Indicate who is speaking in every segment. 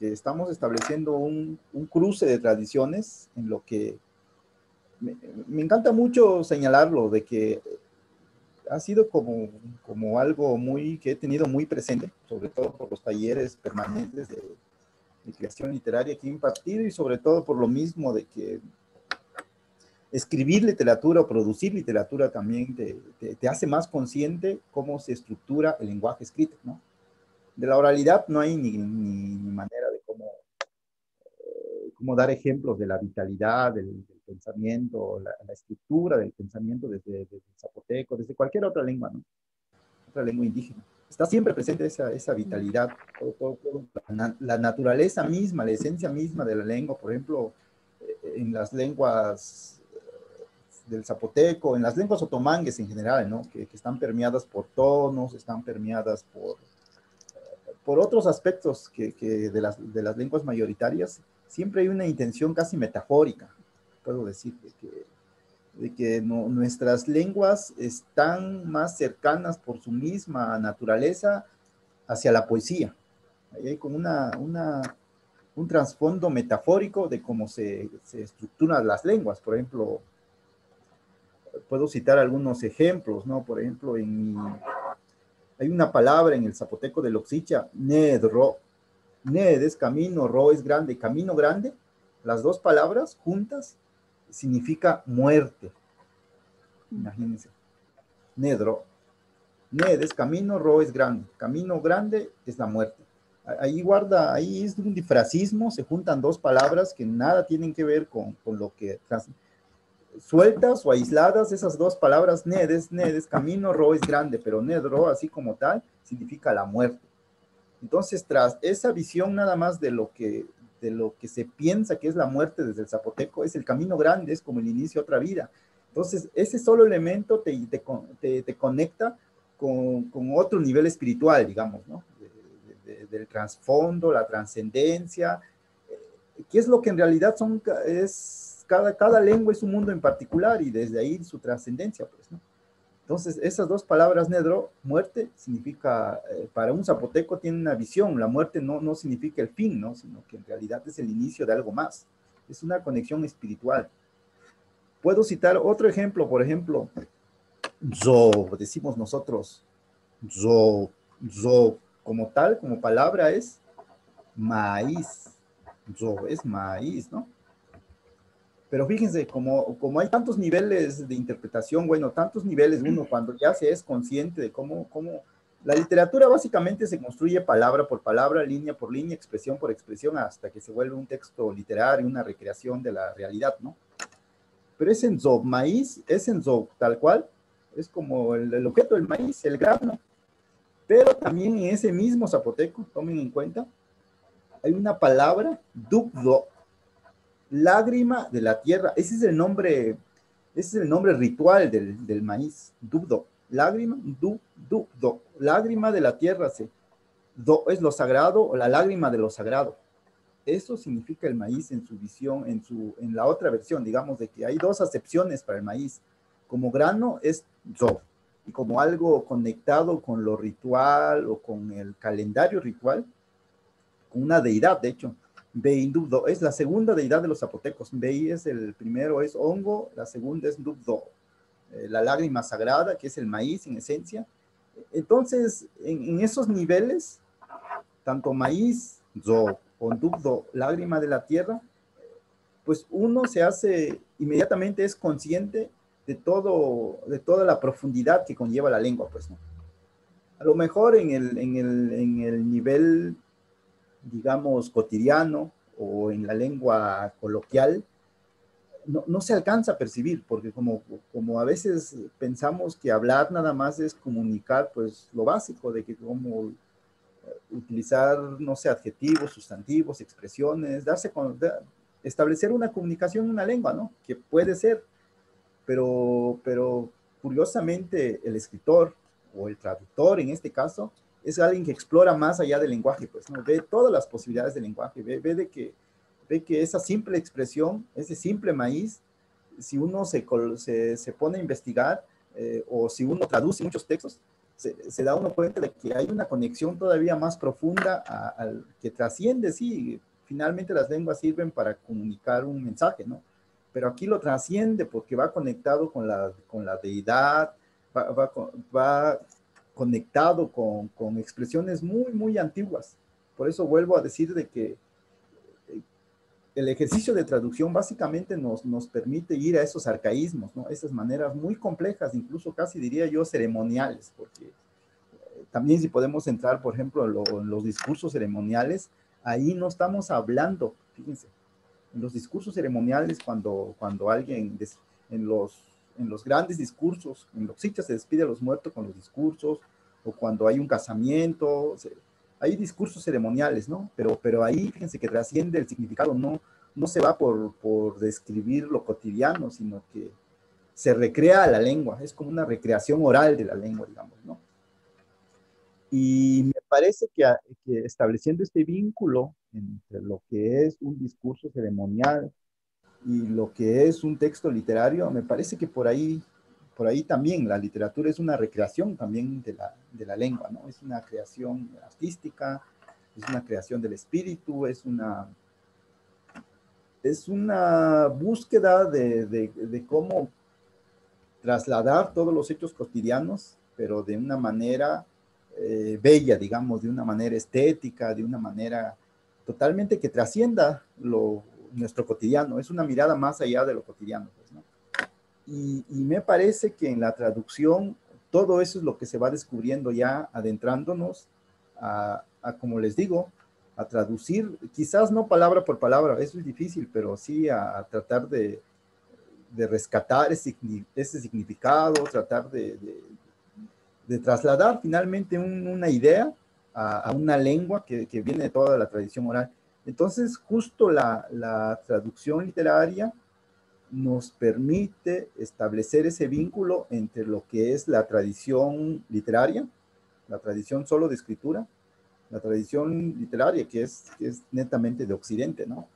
Speaker 1: que estamos estableciendo un, un, cruce de tradiciones en lo que me, me, encanta mucho señalarlo, de que ha sido como, como algo muy que he tenido muy presente, sobre todo por los talleres permanentes de, de creación literaria que he impartido y sobre todo por lo mismo de que escribir literatura o producir literatura también te, te, te, hace más consciente cómo se estructura el lenguaje escrito, ¿no? De la oralidad no hay ni, ni, ni manera cómo, dar ejemplos de la vitalidad del, del pensamiento, la, la, estructura del pensamiento desde, desde, el zapoteco, desde cualquier otra lengua, ¿no? Otra lengua indígena. Está siempre presente esa, esa vitalidad, todo, todo, todo, la, la naturaleza misma, la esencia misma de la lengua, por ejemplo, eh, en las lenguas del zapoteco, en las lenguas otomangues en general, ¿no? que, que están permeadas por tonos, están permeadas por, por otros aspectos que, que de, las, de, las, lenguas mayoritarias, siempre hay una intención casi metafórica, puedo decir, de que, nuestras lenguas están más cercanas por su misma naturaleza hacia la poesía. Hay como una, un trasfondo metafórico de cómo se, estructuran las lenguas. Por ejemplo, puedo citar algunos ejemplos, ¿no? Por ejemplo, hay una palabra en el zapoteco de Loxicha, nedro. Ned es camino, ro es grande. Camino grande, las dos palabras juntas significa muerte. Imagínense. Nedro. Ned es camino, ro es grande. Camino grande es la muerte. Ahí guarda, ahí es un difracismo, se juntan dos palabras que nada tienen que ver con, con lo que sueltas o aisladas esas dos palabras, nedes, nedes, camino, ro es grande, pero nedro, así como tal, significa la muerte. Entonces, tras esa visión nada más de lo que, de lo que se piensa que es la muerte desde el zapoteco, es el camino grande, es como el inicio de otra vida. Entonces, ese solo elemento te, te, te, conecta con, con, otro nivel espiritual, digamos, ¿no? De, de, del trasfondo, la trascendencia, eh, que es lo que en realidad son, es cada, cada lengua es un mundo en particular y desde ahí su trascendencia, pues, ¿no? Entonces, esas dos palabras, nedro, muerte, significa, eh, para un zapoteco tiene una visión, la muerte no, no significa el fin, ¿no? Sino que en realidad es el inicio de algo más, es una conexión espiritual. Puedo citar otro ejemplo, por ejemplo, zo, decimos nosotros, zo, zo, como tal, como palabra es maíz, zo es maíz, ¿no? Pero fíjense, como, como hay tantos niveles de interpretación, bueno, tantos niveles, uno cuando ya se es consciente de cómo, cómo la literatura básicamente se construye palabra por palabra, línea por línea, expresión por expresión, hasta que se vuelve un texto literario, una recreación de la realidad, ¿no? Pero es en Zob, maíz es en Zob, tal cual, es como el, el objeto del maíz, el grano. Pero también en ese mismo zapoteco, tomen en cuenta, hay una palabra, dubdo, lágrima de la tierra. Ese es el nombre, ese es el nombre ritual del, del maíz, dubdo. Lágrima, du, du, do. Lágrima de la tierra, se, do es lo sagrado o la lágrima de lo sagrado. Eso significa el maíz en su visión, en, su, en la otra versión, digamos, de que hay dos acepciones para el maíz. Como grano es do, y como algo conectado con lo ritual o con el calendario ritual, con una deidad, de hecho, Beindubdo es la segunda deidad de los zapotecos. Bei es el primero, es hongo, la segunda es Dubdo, eh, la lágrima sagrada, que es el maíz en esencia. Entonces, en, en esos niveles, tanto maíz, zo, o Dubdo, lágrima de la tierra, pues uno se hace, inmediatamente es consciente de todo, de toda la profundidad que conlleva la lengua, pues, ¿no? A lo mejor en el, en el, en el nivel digamos, cotidiano o en la lengua coloquial, no, no, se alcanza a percibir, porque como, como a veces pensamos que hablar nada más es comunicar, pues lo básico de que como eh, utilizar, no sé, adjetivos, sustantivos, expresiones, darse con, establecer una comunicación en una lengua, ¿no? Que puede ser, pero, pero curiosamente el escritor o el traductor en este caso es alguien que explora más allá del lenguaje, pues. Ve todas las posibilidades del lenguaje, ve, ve de que, ve que esa simple expresión, ese simple maíz, si uno se, se, se pone a investigar eh, o si uno traduce muchos textos, se, da uno cuenta de que hay una conexión todavía más profunda al que trasciende, sí, finalmente las lenguas sirven para comunicar un mensaje, ¿no? Pero aquí lo trasciende porque va conectado con la, con la deidad, va, va conectado con, con, expresiones muy, muy antiguas. Por eso vuelvo a decir de que eh, el ejercicio de traducción básicamente nos, nos permite ir a esos arcaísmos, ¿no? Esas maneras muy complejas, incluso casi diría yo ceremoniales, porque eh, también si podemos entrar, por ejemplo, en, los discursos ceremoniales, ahí no estamos hablando, fíjense, en los discursos ceremoniales cuando, cuando alguien en los, en los grandes discursos, en los sitios se despide a los muertos con los discursos, o cuando hay un casamiento, hay discursos ceremoniales, ¿no? Pero, pero ahí, fíjense que trasciende el significado, no, no se va por, por describir lo cotidiano, sino que se recrea la lengua, es como una recreación oral de la lengua, digamos, ¿no? Y me parece que, que estableciendo este vínculo entre lo que es un discurso ceremonial y lo que es un texto literario, me parece que por ahí, por ahí también la literatura es una recreación también de la, de la lengua, ¿no? Es una creación artística, es una creación del espíritu, es una, es una búsqueda de, de, cómo trasladar todos los hechos cotidianos, pero de una manera eh, bella, digamos, de una manera estética, de una manera totalmente que trascienda lo, nuestro cotidiano, es una mirada más allá de lo cotidiano. Pues, y, me parece que en la traducción todo eso es lo que se va descubriendo ya adentrándonos a, como les digo, a traducir, quizás no palabra por palabra, eso es difícil, pero sí a, tratar de, de, rescatar ese, ese significado, tratar de, de, trasladar finalmente un, una idea a, a, una lengua que, que, viene de toda la tradición oral. Entonces, justo la, la, traducción literaria nos permite establecer ese vínculo entre lo que es la tradición literaria, la tradición solo de escritura, la tradición literaria que es, que es netamente de Occidente, ¿no?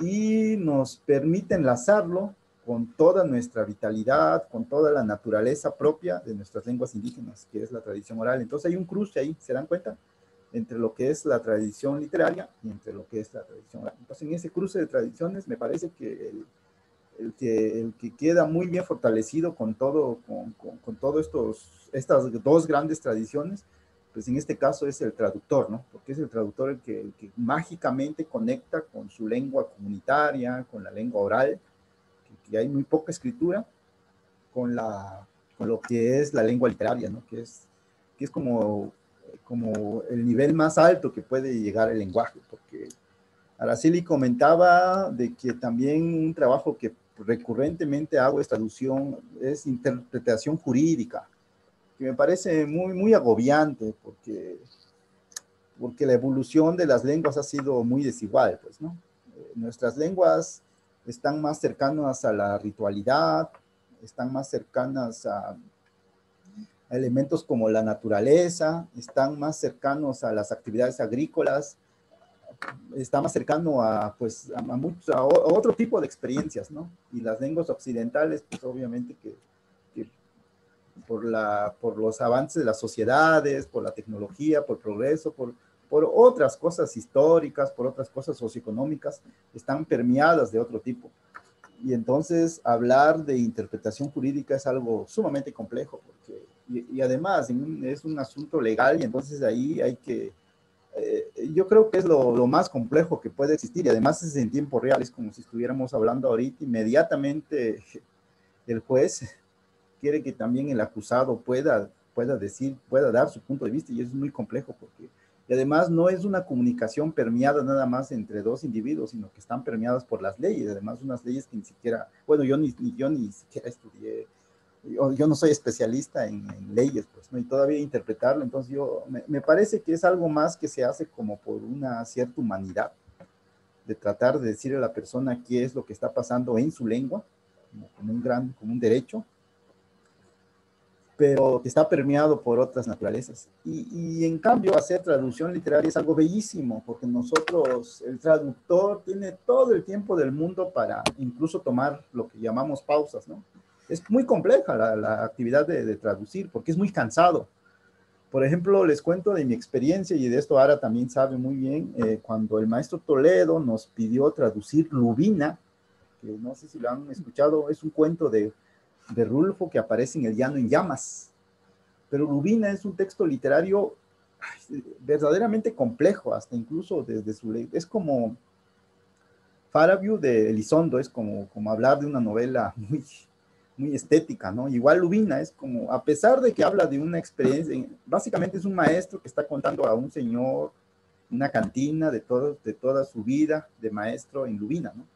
Speaker 1: Y nos permite enlazarlo con toda nuestra vitalidad, con toda la naturaleza propia de nuestras lenguas indígenas, que es la tradición oral. Entonces hay un cruce ahí, ¿se dan cuenta? Entre lo que es la tradición literaria y entre lo que es la tradición oral. Entonces en ese cruce de tradiciones me parece que el, el que, el que queda muy bien fortalecido con todo, con, con, con todos estos, estas dos grandes tradiciones, pues en este caso es el traductor, ¿no? Porque es el traductor el que, el que mágicamente conecta con su lengua comunitaria, con la lengua oral, que hay muy poca escritura con, la, con lo que es la lengua literaria, ¿no? que, es, que es como, como el nivel más alto que puede llegar el lenguaje, porque Araceli comentaba de que también un trabajo que recurrentemente hago es traducción, es interpretación jurídica, que me parece muy, muy agobiante, porque, porque la evolución de las lenguas ha sido muy desigual, pues, ¿no? Nuestras lenguas están más cercanas a la ritualidad, están más cercanas a, elementos como la naturaleza, están más cercanos a las actividades agrícolas, está más cercano a, pues, a, a, mucho, a, otro tipo de experiencias, ¿no? Y las lenguas occidentales, pues obviamente que, que por, la, por los avances de las sociedades, por la tecnología, por progreso, por, por otras cosas históricas, por otras cosas socioeconómicas, están permeadas de otro tipo. Y entonces hablar de interpretación jurídica es algo sumamente complejo, porque, y, y además es un asunto legal y entonces ahí hay que, eh, yo creo que es lo, lo, más complejo que puede existir y además es en tiempo real, es como si estuviéramos hablando ahorita, inmediatamente el juez quiere que también el acusado pueda, pueda decir, pueda dar su punto de vista y eso es muy complejo porque y además no es una comunicación permeada nada más entre dos individuos, sino que están permeadas por las leyes, además unas leyes que ni siquiera, bueno, yo ni, yo ni siquiera estudié, yo, yo no soy especialista en, en, leyes, pues, ¿no? Y todavía interpretarlo, entonces yo, me, me, parece que es algo más que se hace como por una cierta humanidad, de tratar de decirle a la persona qué es lo que está pasando en su lengua, como, como un gran, como un derecho, pero que está permeado por otras naturalezas. Y, y, en cambio, hacer traducción literaria es algo bellísimo, porque nosotros, el traductor tiene todo el tiempo del mundo para incluso tomar lo que llamamos pausas, ¿no? Es muy compleja la, la actividad de, de, traducir, porque es muy cansado. Por ejemplo, les cuento de mi experiencia y de esto Ara también sabe muy bien, eh, cuando el maestro Toledo nos pidió traducir Lubina, que no sé si lo han escuchado, es un cuento de, de Rulfo que aparece en El Llano en Llamas. Pero Lubina es un texto literario verdaderamente complejo, hasta incluso desde su. Es como Faraview de Elizondo, es como, como hablar de una novela muy, muy estética, ¿no? Igual Lubina es como, a pesar de que habla de una experiencia, básicamente es un maestro que está contando a un señor una cantina de, todo, de toda su vida de maestro en Lubina, ¿no?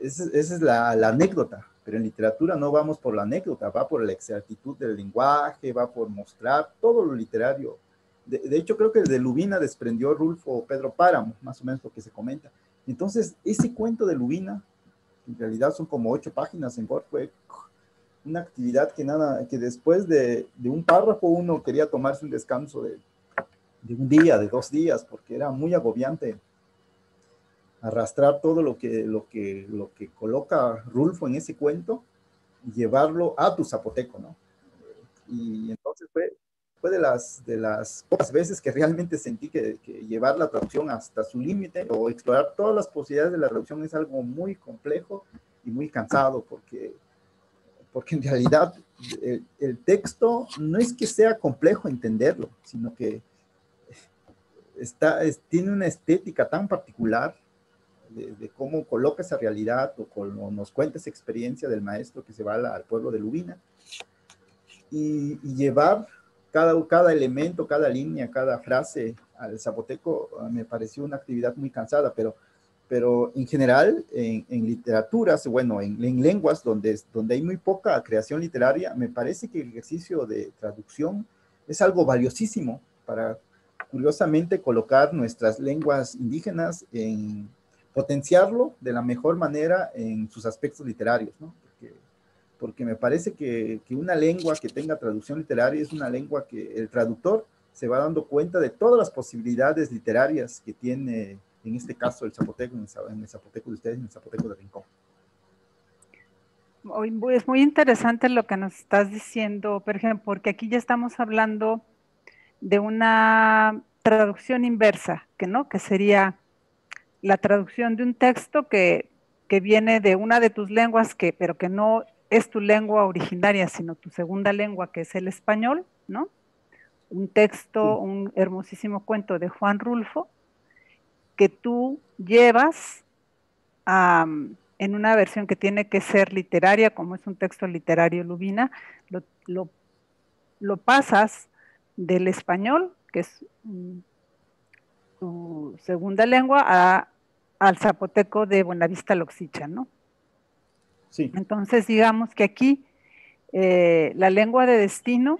Speaker 1: Esa, es la, anécdota, pero en literatura no vamos por la anécdota, va por la exactitud del lenguaje, va por mostrar todo lo literario. De, de hecho, creo que de Lubina desprendió Rulfo Pedro Páramo, más o menos lo que se comenta. Entonces, ese cuento de Lubina en realidad son como ocho páginas en Word, fue una actividad que nada, que después de, de un párrafo uno quería tomarse un descanso de, un día, de dos días, porque era muy agobiante arrastrar todo lo que, lo que, lo que coloca Rulfo en ese cuento y llevarlo a tu zapoteco, ¿no? Y entonces fue, fue de las, de las pocas veces que realmente sentí que, que llevar la traducción hasta su límite o explorar todas las posibilidades de la traducción es algo muy complejo y muy cansado porque, porque en realidad el, el texto no es que sea complejo entenderlo, sino que está, es, tiene una estética tan particular de, de, cómo coloca esa realidad o cómo nos cuenta esa experiencia del maestro que se va al pueblo de Lubina y, y llevar cada, cada elemento, cada línea, cada frase al zapoteco ah, me pareció una actividad muy cansada, pero, pero en general, en, en literaturas, bueno, en, en, lenguas donde, donde hay muy poca creación literaria, me parece que el ejercicio de traducción es algo valiosísimo para, curiosamente, colocar nuestras lenguas indígenas en potenciarlo de la mejor manera en sus aspectos literarios, ¿no? Porque me parece que, que, una lengua que tenga traducción literaria es una lengua que el traductor se va dando cuenta de todas las posibilidades literarias que tiene, en este caso, el zapoteco, en el, zapoteco de ustedes, en el zapoteco de Rincón.
Speaker 2: Es muy interesante lo que nos estás diciendo, por ejemplo, porque aquí ya estamos hablando de una traducción inversa, que no, que sería la traducción de un texto que, que viene de una de tus lenguas, que, pero que no es tu lengua originaria, sino tu segunda lengua, que es el español, ¿no? Un texto, un hermosísimo cuento de Juan Rulfo, que tú llevas en una versión que tiene que ser literaria, como es un texto literario lubina, lo, lo, lo pasas del español, que es tu segunda lengua, a, al zapoteco de Buenavista Loxicha, ¿no? Entonces, digamos que aquí eh, la lengua de destino,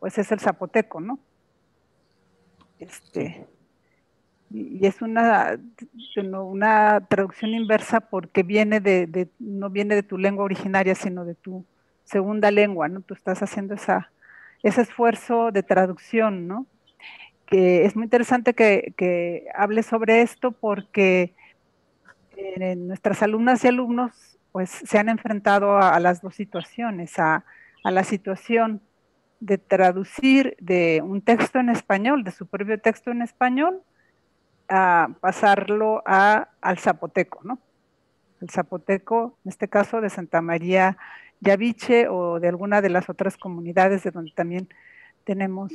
Speaker 2: pues es el zapoteco, ¿no? Este, y es una, una traducción inversa porque viene de, no viene de tu lengua originaria, sino de tu segunda lengua, ¿no? Tú estás haciendo esa, ese esfuerzo de traducción, ¿no? Que es muy interesante que, que hables sobre esto porque eh, nuestras alumnas y alumnos pues se han enfrentado a, las dos situaciones, a, a, la situación de traducir de un texto en español, de su propio texto en español, a pasarlo a, al zapoteco, ¿no? El zapoteco, en este caso de Santa María Yaviche o de alguna de las otras comunidades de donde también tenemos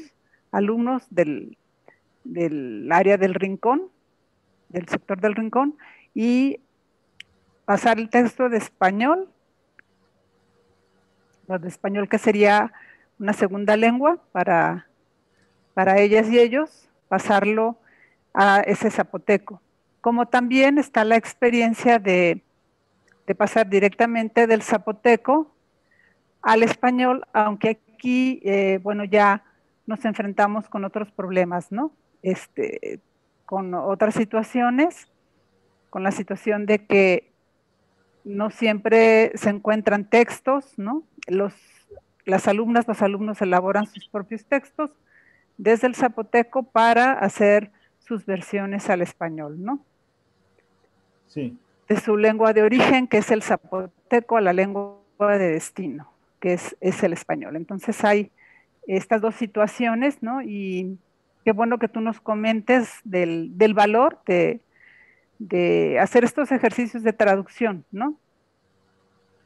Speaker 2: alumnos del, del área del rincón, del sector del rincón, y pasar el texto de español, de español que sería una segunda lengua para, para ellas y ellos, pasarlo a ese zapoteco. Como también está la experiencia de, de pasar directamente del zapoteco al español, aunque aquí, eh, bueno, ya nos enfrentamos con otros problemas, ¿no? Este, con otras situaciones, con la situación de que no siempre se encuentran textos, ¿no? Los, las alumnas, los alumnos elaboran sus propios textos desde el zapoteco para hacer sus versiones al español, ¿no?
Speaker 1: Sí.
Speaker 2: De su lengua de origen, que es el zapoteco, a la lengua de destino, que es, es el español. Entonces hay estas dos situaciones, ¿no? Y qué bueno que tú nos comentes del, valor de, de, hacer estos ejercicios de traducción, ¿no?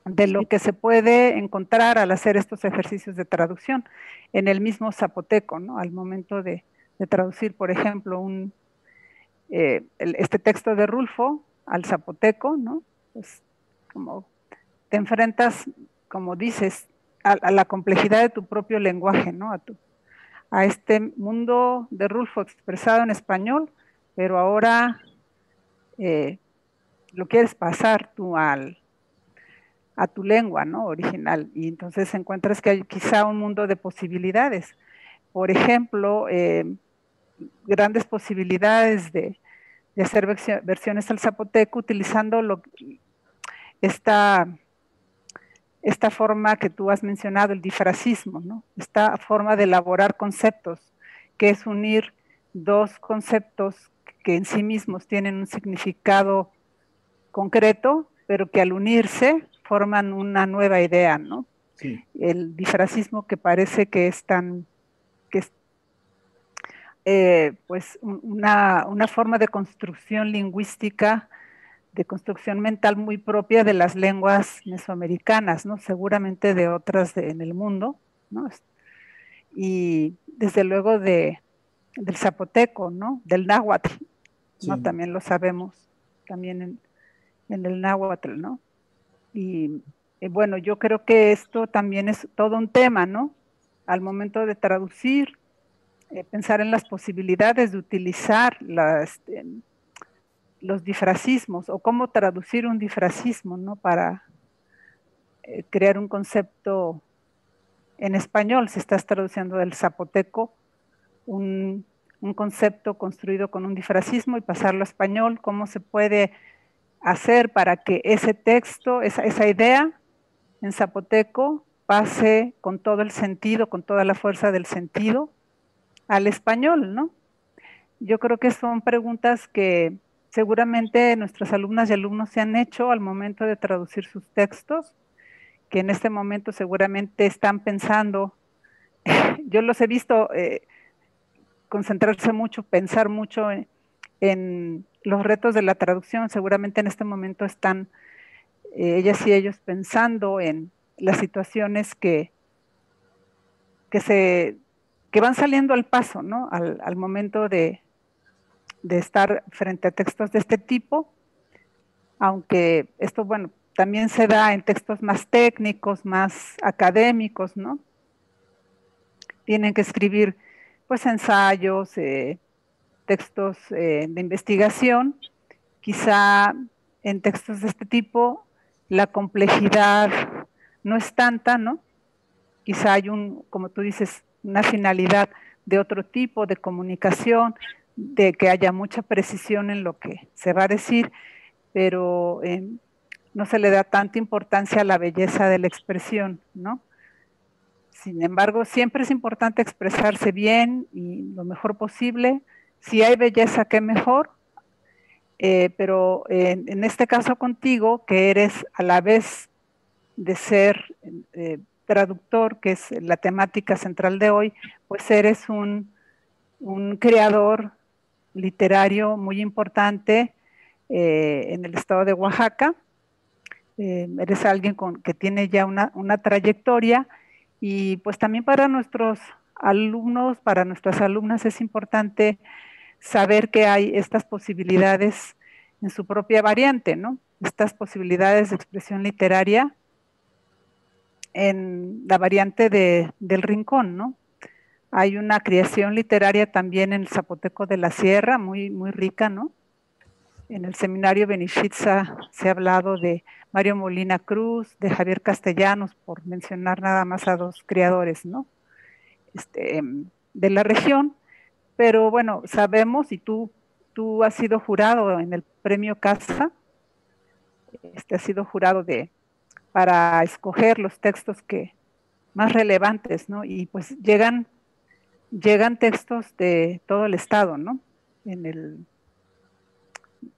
Speaker 2: De lo que se puede encontrar al hacer estos ejercicios de traducción en el mismo zapoteco, ¿no? Al momento de, traducir, por ejemplo, un, eh, este texto de Rulfo al zapoteco, ¿no? Pues como te enfrentas, como dices, a, la complejidad de tu propio lenguaje, ¿no? A, tu, a este mundo de Rulfo expresado en español, pero ahora eh, lo quieres pasar tú al, a tu lengua, ¿no? Original. Y entonces encuentras que hay quizá un mundo de posibilidades. Por ejemplo, eh, grandes posibilidades de, hacer versiones al zapoteco utilizando lo, esta esta forma que tú has mencionado, el difracismo, ¿no? esta forma de elaborar conceptos, que es unir dos conceptos que en sí mismos tienen un significado concreto, pero que al unirse forman una nueva idea, ¿no? El difracismo que parece que es tan, que es, eh, pues una, una, forma de construcción lingüística de construcción mental muy propia de las lenguas mesoamericanas, ¿no? Seguramente de otras en el mundo, ¿no? Y desde luego de, del zapoteco, ¿no? Del náhuatl, ¿no? También lo sabemos, también en, el náhuatl, ¿no? Y, bueno, yo creo que esto también es todo un tema, ¿no? Al momento de traducir, eh, pensar en las posibilidades de utilizar las los difracismos o cómo traducir un difracismo, ¿no? Para eh, crear un concepto en español, si estás traduciendo del zapoteco, un, concepto construido con un difracismo y pasarlo a español, cómo se puede hacer para que ese texto, esa, esa idea en zapoteco pase con todo el sentido, con toda la fuerza del sentido al español, ¿no? Yo creo que son preguntas que seguramente nuestras alumnas y alumnos se han hecho al momento de traducir sus textos, que en este momento seguramente están pensando, yo los he visto eh, concentrarse mucho, pensar mucho en, los retos de la traducción, seguramente en este momento están eh, ellas y ellos pensando en las situaciones que, que, se, que van saliendo al paso, ¿no? al momento de, de estar frente a textos de este tipo, aunque esto, bueno, también se da en textos más técnicos, más académicos, ¿no? Tienen que escribir, pues, ensayos, eh, textos eh, de investigación. Quizá en textos de este tipo la complejidad no es tanta, ¿no? Quizá hay un, como tú dices, una finalidad de otro tipo de comunicación, de que haya mucha precisión en lo que se va a decir, pero eh, no se le da tanta importancia a la belleza de la expresión, ¿no? Sin embargo, siempre es importante expresarse bien y lo mejor posible. Si hay belleza, qué mejor. Eh, pero en, este caso contigo, que eres a la vez de ser eh, traductor, que es la temática central de hoy, pues eres un, un creador literario muy importante eh, en el estado de Oaxaca. Eres alguien con, que tiene ya una, trayectoria y pues también para nuestros alumnos, para nuestras alumnas es importante saber que hay estas posibilidades en su propia variante, ¿no? Estas posibilidades de expresión literaria en la variante del rincón, ¿no? Hay una creación literaria también en el Zapoteco de la Sierra, muy, muy rica, ¿no? En el seminario Benishitza se ha hablado de Mario Molina Cruz, de Javier Castellanos, por mencionar nada más a dos creadores, ¿no? Este, de la región. Pero bueno, sabemos, y tú, tú has sido jurado en el premio Casa, este, has sido jurado de, para escoger los textos que más relevantes, ¿no? Y pues llegan llegan textos de todo el estado, ¿no? En el,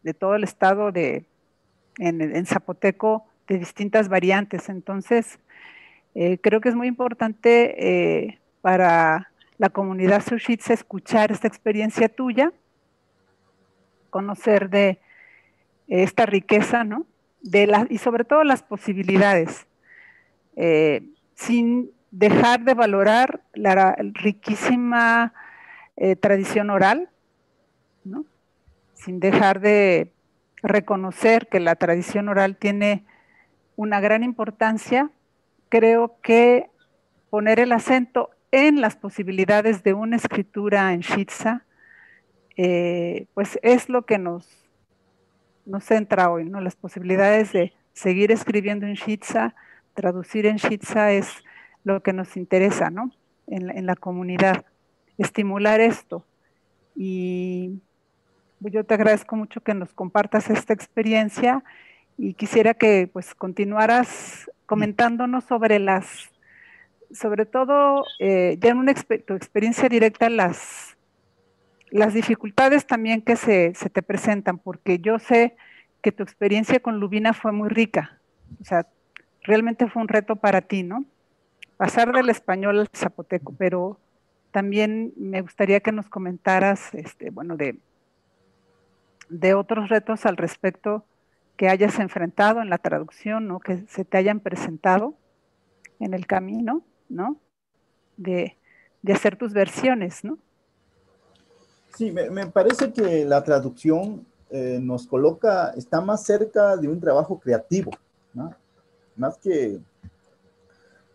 Speaker 2: de todo el estado de, en, Zapoteco, de distintas variantes. Entonces, eh, creo que es muy importante eh, para la comunidad Sushitsa escuchar esta experiencia tuya, conocer de esta riqueza, ¿no? De la, y sobre todo las posibilidades, eh, sin dejar de valorar la riquísima eh, tradición oral, ¿no? Sin dejar de reconocer que la tradición oral tiene una gran importancia, creo que poner el acento en las posibilidades de una escritura en Shitsa, eh, pues es lo que nos, nos centra hoy, ¿no? Las posibilidades de seguir escribiendo en Shitsa, traducir en Shitsa es lo que nos interesa, ¿no? En, la comunidad, estimular esto. Y yo te agradezco mucho que nos compartas esta experiencia y quisiera que pues continuaras comentándonos sobre las, sobre todo eh, ya en una tu experiencia directa, las, las dificultades también que se, se, te presentan, porque yo sé que tu experiencia con Lubina fue muy rica, o sea, realmente fue un reto para ti, ¿no? Pasar del español al zapoteco, pero también me gustaría que nos comentaras, este, bueno, de, de otros retos al respecto que hayas enfrentado en la traducción, ¿no? Que se te hayan presentado en el camino, ¿no? De, hacer tus versiones, ¿no?
Speaker 1: Sí, me, parece que la traducción eh, nos coloca, está más cerca de un trabajo creativo, ¿no? Más que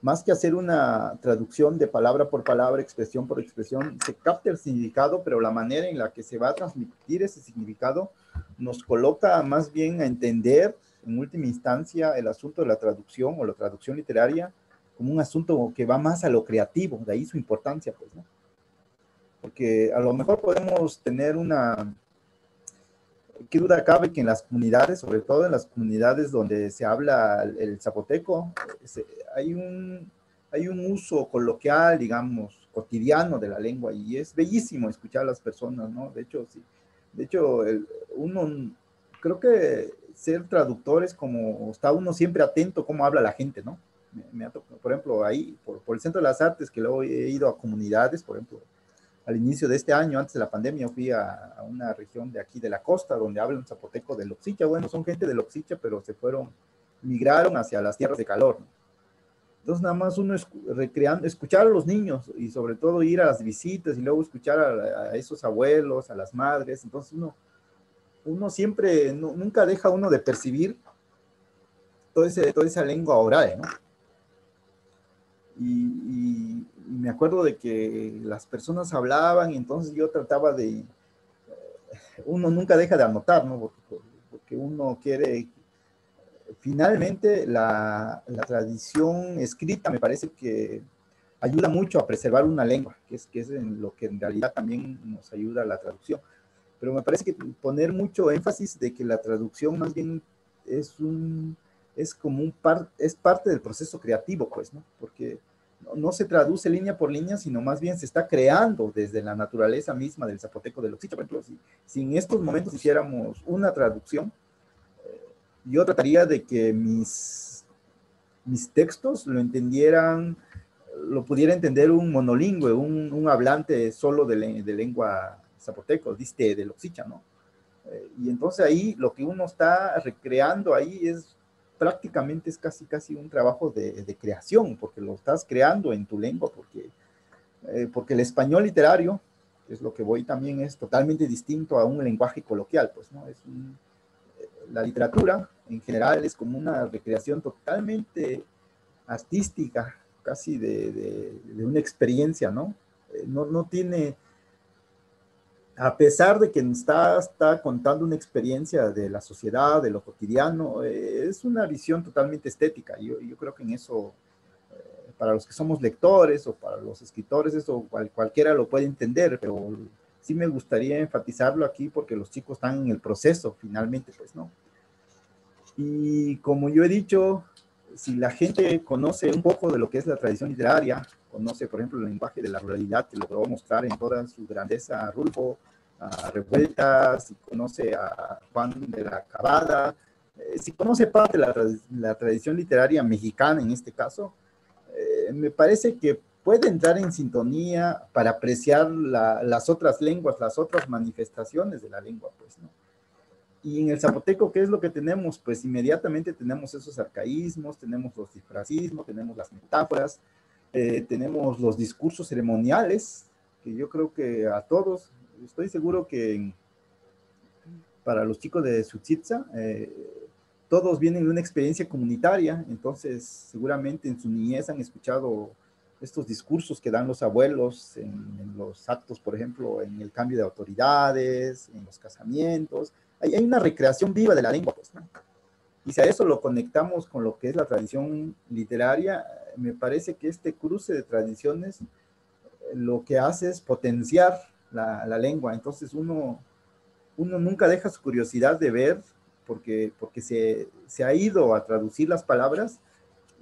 Speaker 1: más que hacer una traducción de palabra por palabra, expresión por expresión, se capta el significado, pero la manera en la que se va a transmitir ese significado nos coloca más bien a entender en última instancia el asunto de la traducción o la traducción literaria como un asunto que va más a lo creativo, de ahí su importancia, pues, ¿no? Porque a lo mejor podemos tener una, qué duda cabe que en las comunidades, sobre todo en las comunidades donde se habla el, zapoteco, hay, un, hay un uso coloquial, digamos, cotidiano de la lengua y es bellísimo escuchar a las personas, ¿no? De hecho, sí. De hecho, uno, creo que ser traductor es como, está uno siempre atento cómo habla la gente, ¿no? Me, por ejemplo, ahí, por, por, el Centro de las Artes, que luego he ido a comunidades, por ejemplo, al inicio de este año, antes de la pandemia, fui a, una región de aquí de la costa donde hablan zapoteco de Loxicha. Bueno, son gente de Loxicha, pero se fueron, migraron hacia las tierras de calor. Entonces, nada más uno recreando, escuchar a los niños y sobre todo ir a las visitas y luego escuchar a, esos abuelos, a las madres. Entonces, uno, uno siempre, nunca deja uno de percibir todo ese, toda esa lengua oral, ¿no? y, me acuerdo de que las personas hablaban y entonces yo trataba de, uno nunca deja de anotar, ¿no? Porque, uno quiere, finalmente la, tradición escrita me parece que ayuda mucho a preservar una lengua, que es, que es en lo que en realidad también nos ayuda la traducción. Pero me parece que poner mucho énfasis de que la traducción más bien es un, es como un par, es parte del proceso creativo, pues, ¿no? Porque no se traduce línea por línea, sino más bien se está creando desde la naturaleza misma del zapoteco de Oxicha. Por ejemplo, si, en estos momentos hiciéramos una traducción, eh, yo trataría de que mis, mis textos lo entendieran, lo pudiera entender un monolingüe, un, hablante solo de, lengua zapoteco, diste de Oxicha, ¿no? Eh, y entonces ahí lo que uno está recreando ahí es prácticamente es casi, casi un trabajo de, creación, porque lo estás creando en tu lengua, porque, eh, porque el español literario, es lo que voy también, es totalmente distinto a un lenguaje coloquial, pues, ¿no? Es eh, la literatura en general es como una recreación totalmente artística, casi de, de una experiencia, ¿no? Eh, no, no tiene a pesar de que está, está contando una experiencia de la sociedad, de lo cotidiano, eh, es una visión totalmente estética. Yo, yo creo que en eso, eh, para los que somos lectores o para los escritores, eso cualquiera lo puede entender, pero sí me gustaría enfatizarlo aquí porque los chicos están en el proceso, finalmente, pues, ¿no? Y como yo he dicho, si la gente conoce un poco de lo que es la tradición literaria, conoce, por ejemplo, el lenguaje de la ruralidad que logró mostrar en toda su grandeza Rulfo, a Revueltas, si conoce a Juan de la Cabada, eh, si conoce parte de la, tradición literaria mexicana en este caso, eh, me parece que puede entrar en sintonía para apreciar las otras lenguas, las otras manifestaciones de la lengua, pues, ¿no? Y en el zapoteco, ¿qué es lo que tenemos? Pues inmediatamente tenemos esos arcaísmos, tenemos los disfrazismos, tenemos las metáforas, eh, tenemos los discursos ceremoniales, que yo creo que a todos, estoy seguro que para los chicos de Suchitza, eh, todos vienen de una experiencia comunitaria, entonces seguramente en su niñez han escuchado estos discursos que dan los abuelos en, los actos, por ejemplo, en el cambio de autoridades, en los casamientos. Hay, hay una recreación viva de la lengua, pues, ¿no? Y si a eso lo conectamos con lo que es la tradición literaria, me parece que este cruce de tradiciones eh, lo que hace es potenciar la, lengua. Entonces uno, uno nunca deja su curiosidad de ver, porque, porque se, se ha ido a traducir las palabras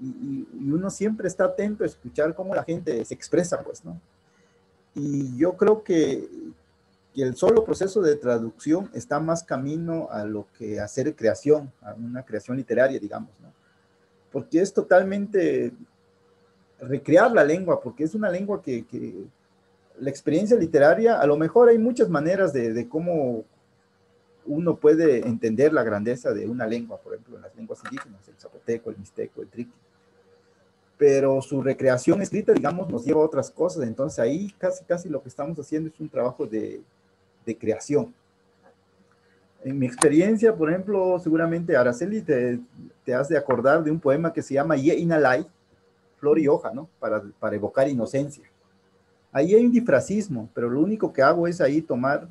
Speaker 1: y, uno siempre está atento a escuchar cómo la gente se expresa, pues, ¿no? Y yo creo que, que el solo proceso de traducción está más camino a lo que hacer creación, a una creación literaria, digamos, ¿no? Porque es totalmente recrear la lengua, porque es una lengua que la experiencia literaria, a lo mejor hay muchas maneras de, de, cómo uno puede entender la grandeza de una lengua, por ejemplo, en las lenguas indígenas, el zapoteco, el mixteco, el triqui pero su recreación escrita, digamos, nos lleva a otras cosas. Entonces ahí casi, casi lo que estamos haciendo es un trabajo de, de creación. En mi experiencia, por ejemplo, seguramente Araceli te, te, has de acordar de un poema que se llama Ye Inalai, Flor y Hoja, ¿no? Para, para evocar inocencia. Ahí hay un difracismo, pero lo único que hago es ahí tomar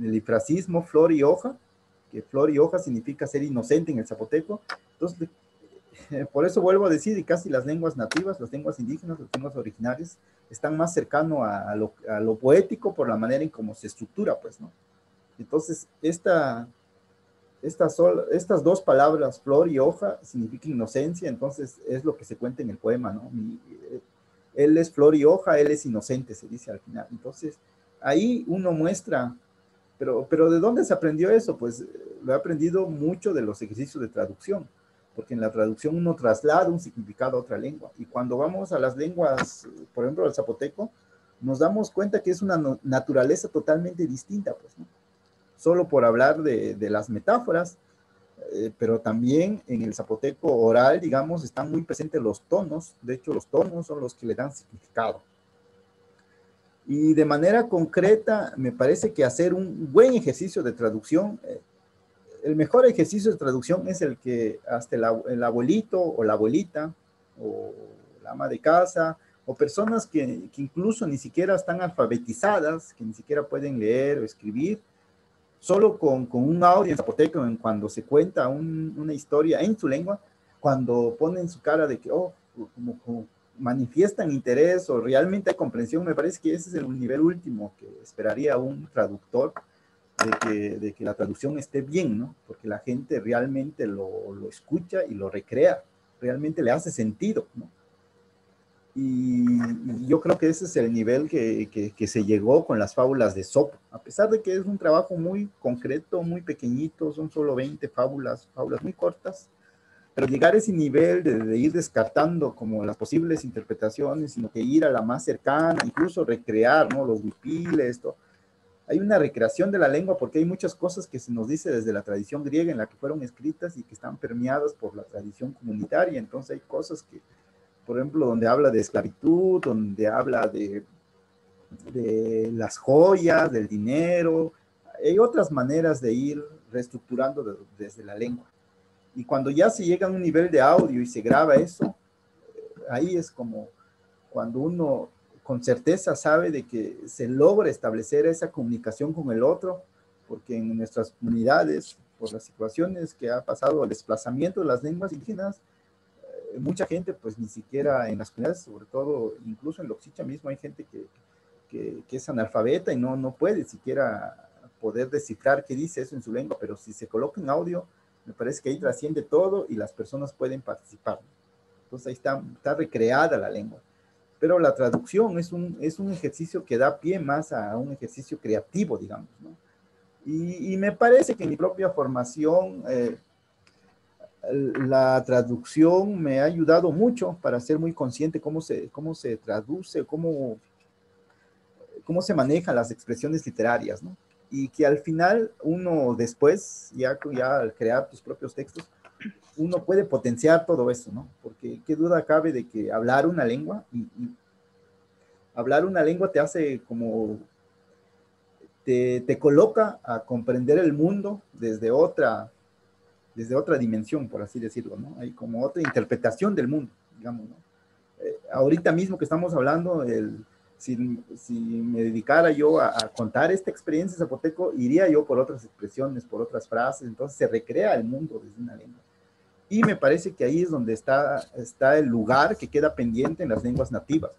Speaker 1: el difracismo Flor y Hoja, que Flor y Hoja significa ser inocente en el zapoteco. Entonces por eso vuelvo a decir, y casi las lenguas nativas, las lenguas indígenas, las lenguas originarias, están más cercano a, lo, a lo, poético por la manera en cómo se estructura, pues, ¿no? Entonces, esta, esta sol, estas dos palabras, flor y hoja, significan inocencia, entonces es lo que se cuenta en el poema, ¿no? Él es flor y hoja, él es inocente, se dice al final. Entonces, ahí uno muestra, pero, pero ¿de dónde se aprendió eso? Pues lo he aprendido mucho de los ejercicios de traducción porque en la traducción uno traslada un significado a otra lengua. Y cuando vamos a las lenguas, por ejemplo, al zapoteco, nos damos cuenta que es una naturaleza totalmente distinta, pues. Solo por hablar de las metáforas, eh, pero también en el zapoteco oral, digamos, están muy presentes los tonos. De hecho, los tonos son los que le dan significado. Y de manera concreta, me parece que hacer un buen ejercicio de traducción eh, el mejor ejercicio de traducción es el que hasta el, abuelito o la abuelita o la ama de casa o personas que, incluso ni siquiera están alfabetizadas, que ni siquiera pueden leer o escribir, solo con, un audio en zapoteco, cuando se cuenta una historia en su lengua, cuando ponen su cara de que, oh, como, manifiestan interés o realmente hay comprensión, me parece que ese es el nivel último que esperaría un traductor de que, la traducción esté bien, ¿no? Porque la gente realmente lo, lo, escucha y lo recrea, realmente le hace sentido, ¿no? Y, yo creo que ese es el nivel que, que, se llegó con las fábulas de Sopo, a pesar de que es un trabajo muy concreto, muy pequeñito, son solo 20 fábulas, fábulas muy cortas, pero llegar a ese nivel de, de, ir descartando como las posibles interpretaciones, sino que ir a la más cercana, incluso recrear, ¿no? Los huipiles, esto hay una recreación de la lengua porque hay muchas cosas que se nos dice desde la tradición griega en la que fueron escritas y que están permeadas por la tradición comunitaria. Entonces hay cosas que, por ejemplo, donde habla de esclavitud, donde habla de, de las joyas, del dinero, hay otras maneras de ir reestructurando desde la lengua. Y cuando ya se llega a un nivel de audio y se graba eso, ahí es como cuando uno con certeza sabe de que se logra establecer esa comunicación con el otro, porque en nuestras comunidades, por las situaciones que ha pasado el desplazamiento de las lenguas indígenas, eh, mucha gente pues ni siquiera en las comunidades, sobre todo incluso en Loxicha mismo hay gente que, que, que, es analfabeta y no, no puede siquiera poder descifrar qué dice eso en su lengua, pero si se coloca en audio, me parece que ahí trasciende todo y las personas pueden participar. Entonces ahí está, está recreada la lengua pero la traducción es un, es un ejercicio que da pie más a un ejercicio creativo, digamos, ¿no? Y, y me parece que en mi propia formación, eh, la traducción me ha ayudado mucho para ser muy consciente cómo se, cómo se traduce, cómo, cómo se manejan las expresiones literarias, ¿no? Y que al final uno después, ya, ya al crear tus propios textos, uno puede potenciar todo eso, ¿no? Porque qué duda cabe de que hablar una lengua y, hablar una lengua te hace como, te, te, coloca a comprender el mundo desde otra, desde otra dimensión, por así decirlo, ¿no? Hay como otra interpretación del mundo, digamos, ¿no? Eh, ahorita mismo que estamos hablando, el, si, si, me dedicara yo a, a, contar esta experiencia zapoteco, iría yo por otras expresiones, por otras frases, entonces se recrea el mundo desde una lengua. Y me parece que ahí es donde está, está el lugar que queda pendiente en las lenguas nativas.